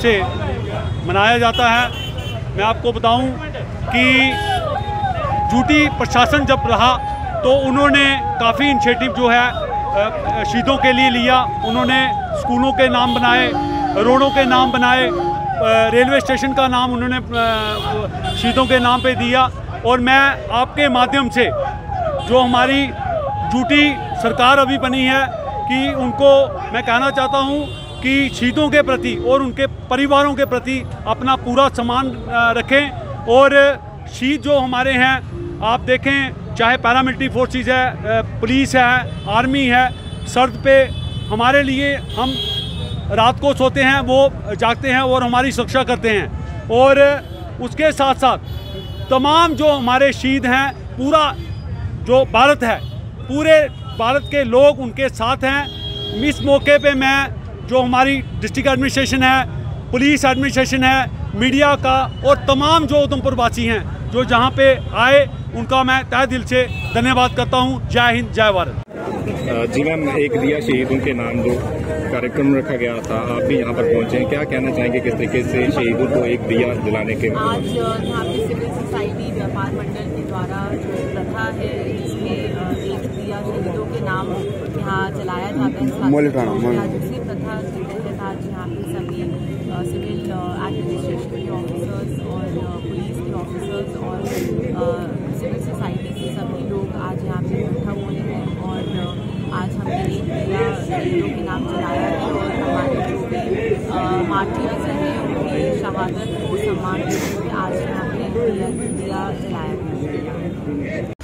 से मनाया जाता है। मैं आपको बताऊँ कि ड्यूटी प्रशासन जब रहा तो उन्होंने काफ़ी इनिशिएटिव जो है शहीदों के लिए लिया। उन्होंने स्कूलों के नाम बनाए, रोडों के नाम बनाए रेलवे स्टेशन का नाम उन्होंने शहीदों के नाम पे दिया। और मैं आपके माध्यम से जो हमारी ड्यूटी सरकार अभी बनी है कि उनको मैं कहना चाहता हूँ कि शहीदों के प्रति और उनके परिवारों के प्रति अपना पूरा सम्मान रखें। और शहीद जो हमारे हैं, आप देखें, चाहे पैरामिलिट्री फोर्सेस है पुलिस है, आर्मी है, सर्द पे हमारे लिए हम रात को सोते हैं, वो जागते हैं और हमारी सुरक्षा करते हैं। और उसके साथ साथ तमाम जो हमारे शहीद हैं, पूरा जो भारत है, पूरे भारत के लोग उनके साथ हैं। इस मौके पे मैं जो हमारी डिस्ट्रिक्ट एडमिनिस्ट्रेशन है पुलिस एडमिनिस्ट्रेशन है मीडिया का और तमाम जो उधमपुर वासी हैं जो जहाँ पे आए उनका मैं तय दिल से धन्यवाद करता हूँ। जय हिंद जय भारत। जी मैम एक दिया शहीदों के नाम जो कार्यक्रम रखा गया था आप भी यहाँ पर पहुँचे हैं। क्या कहना चाहेंगे किस तरीके से शहीदों को एक दिया दिलाने के आज यहाँ पे सिविल सोसाइटी व्यापार मंडल के द्वारा जो प्रथा है इसमें एक दिया शहीदों के नाम यहाँ जलाया जाता है प्रथा के आज यहाँ पे सभी सिविल एडमिनिस्ट्रेशन के ऑफिसर्स और पुलिस के ऑफिसर्स और सिविल सोसाइटी के सभी लोग आज यहाँ पे इकट्ठा हुए हैं और आज हमने एक दिया शहीदों के नाम चलाया है और हमारे जो भी मार्टियर्स हैं, उनकी शहादत को सम्मान देते आज यहाँ पे दिया जलाया है।